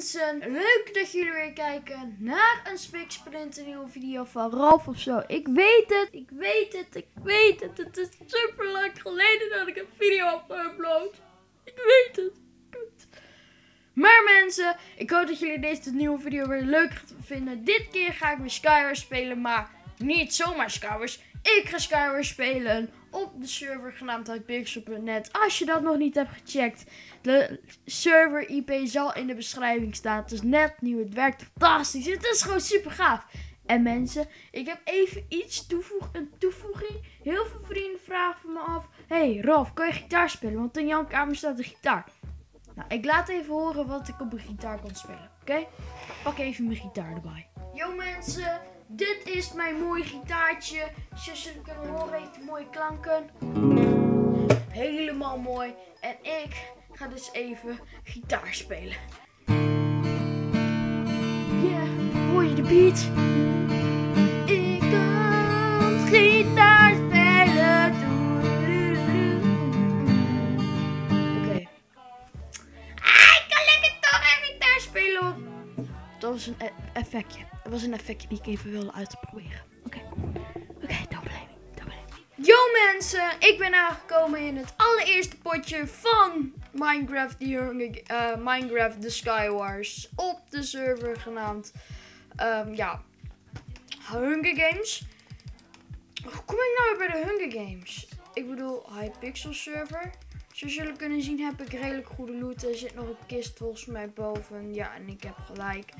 mensen, leuk dat jullie weer kijken naar een spiksplinter nieuwe video van Ralf of zo. Ik weet het, ik weet het, ik weet het. Het is super lang geleden dat ik een video heb geüpload. Ik weet het. Maar mensen, ik hoop dat jullie deze nieuwe video weer leuk vinden. Dit keer ga ik weer Skywars spelen, maar niet zomaar Skywars. Ik ga Skywars spelen op de server genaamd Hypixel.net. Als je dat nog niet hebt gecheckt, de server IP zal in de beschrijving staan. Het is net nieuw, het werkt fantastisch. Het is gewoon super gaaf. En mensen, ik heb even iets toevoeg, een toevoeging. Heel veel vrienden vragen me af. Hey Rolf, kan je gitaar spelen? Want in jouw kamer staat een gitaar. Nou, ik laat even horen wat ik op een gitaar kan spelen. Oké? Pak even mijn gitaar erbij. Yo mensen, dit is mijn mooie gitaartje. Zoals jullie kunnen horen heeft mooie klanken. Helemaal mooi. En ik ga dus even gitaar spelen. Yeah, hoor je de beat? Dat was een e- effectje. Dat was een effectje die ik even wilde uitproberen. Oké. Oké, me. Don't blame me. Yo mensen, ik ben aangekomen in het allereerste potje van Minecraft, The Hunger, eh, Minecraft The Skywars. Op de server genaamd, ehm, ja, Hunger Games. Hoe kom ik nou weer bij de Hunger Games? Ik bedoel, Hypixel server. Zoals jullie kunnen zien heb ik redelijk goede loot. Er zit nog een kist volgens mij boven. Ja, en ik heb gelijk.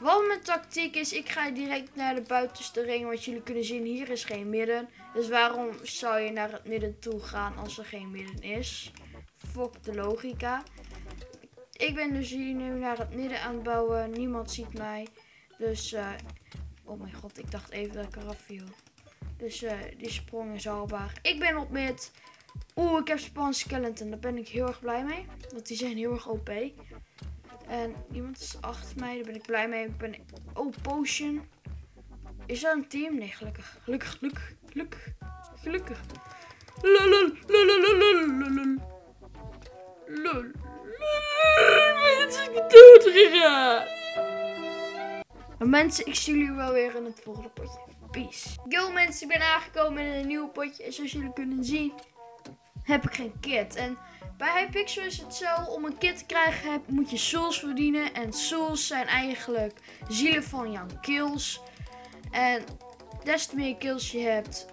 Wat mijn tactiek is, ik ga direct naar de buitenste ring. Wat jullie kunnen zien, hier is geen midden. Dus waarom zou je naar het midden toe gaan als er geen midden is? Fok de logica. Ik ben dus hier nu naar het midden aan het bouwen. Niemand ziet mij. Dus, eh oh mijn god, ik dacht even dat ik eraf viel. Dus eh, die sprong is haalbaar. Ik ben op mid. Oeh, ik heb Spawn Skeleton. Daar ben ik heel erg blij mee. Want die zijn heel erg OP. En iemand is achter mij. Daar ben ik blij mee. Ik ben... Oh, Potion. Is dat een team? Nee, gelukkig. Gelukkig, gelukkig, gelukkig. Gelukkig. Lul, lul, is ik dood gegaan. Mensen, ik zie jullie wel weer in het volgende potje. Peace. Yo mensen, ik ben aangekomen in een nieuw potje. En zoals jullie kunnen zien, heb ik geen kit. En bij Hypixel is het zo, om een kit te krijgen heb, moet je souls verdienen. En souls zijn eigenlijk zielen van jouw kills. En des te meer kills je hebt,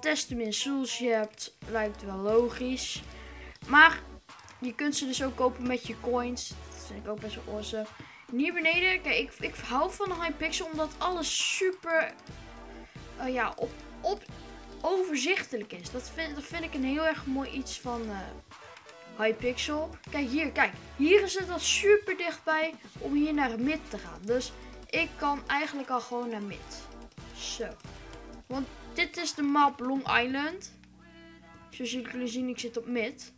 des te meer souls je hebt, lijkt wel logisch. Maar je kunt ze dus ook kopen met je coins. Dat vind ik ook best wel awesome. Hier beneden, kijk, ik, ik hou van Hypixel omdat alles super eh, ja, op, op, overzichtelijk is. Dat vind, dat vind ik een heel erg mooi iets van eh Hypixel. Kijk hier, kijk. Hier is het al super dichtbij om hier naar mid te gaan. Dus ik kan eigenlijk al gewoon naar mid. Zo. Want dit is de map Long Island. Zoals jullie zien, ik zit op mid.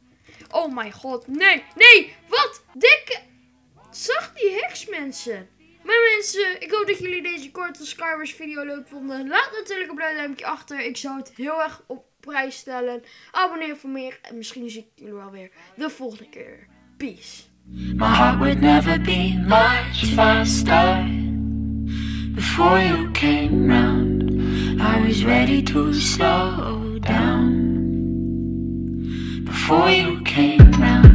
Oh mijn god, nee, nee, wat? Dikke... Zag die heks mensen? Maar mensen, ik hoop dat jullie deze korte Skywars video leuk vonden. Laat natuurlijk een blauw duimpje achter. Ik zou het heel erg op prijs stellen. Abonneer voor meer. En misschien zie ik jullie wel weer de volgende keer. Peace. My heart would never be much faster before you came. I was ready to slow down before you came round.